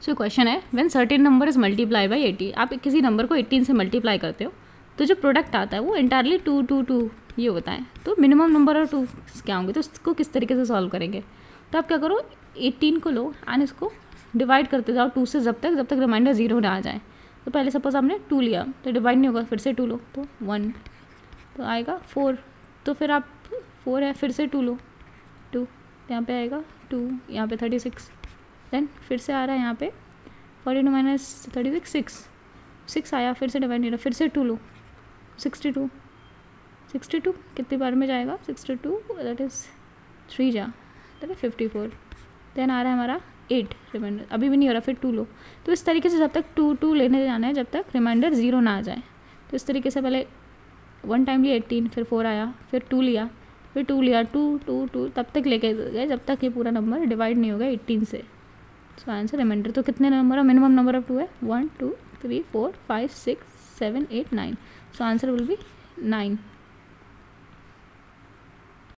सो question है when certain number is multiply by eighty आप किसी नंबर को एटीन से मल्टीप्लाई करते हो तो जो प्रोडक्ट आता है, वो इंटायरली टू टू टू ये होता है। तो मिनिमम नंबर और टू क्या होंगे? तो इसको किस तरीके से सॉल्व करेंगे? तो आप क्या करो एटीन को लो एंड इसको डिवाइड करते जाओ टू से जब तक जब तक रिमाइंडर ज़ीरो ना आ जाए। तो पहले सपोज़ आपने टू लिया तो डिवाइड नहीं होगा, फिर से टू लो तो वन तो आएगा फोर तो फिर आप फोर है, फिर से टू लो। टू यहाँ पे आएगा टू यहाँ पे थर्टी सिक्स देन फिर से आ रहा है यहाँ पे। Forty two minus thirty six six six आया, फिर से डिवाइड नहीं फिर से टू लो। सिक्सटी टू सिक्सटी टू कितनी बार में जाएगा? Sixty two that is three जा। That is fifty four then आ रहा है हमारा एट रिमाइंडर अभी भी नहीं हो रहा, फिर टू लो। तो इस तरीके से जब तक टू टू लेने जाना है, जब तक रिमाइंडर ज़ीरो ना आ जाए। तो इस तरीके से पहले वन टाइम लिया एटीन फिर फोर आया, फिर टू लिया, फिर टू लिया टू टू टू तब तक लेके गए। जब तक ये पूरा नंबर डिवाइड नहीं होगा एट्टीन से। सो आंसर रिमाइंडर तो कितने नंबर है? मिनिमम नंबर ऑफ़ टू है? One two three four five six seven eight nine so answer will be nine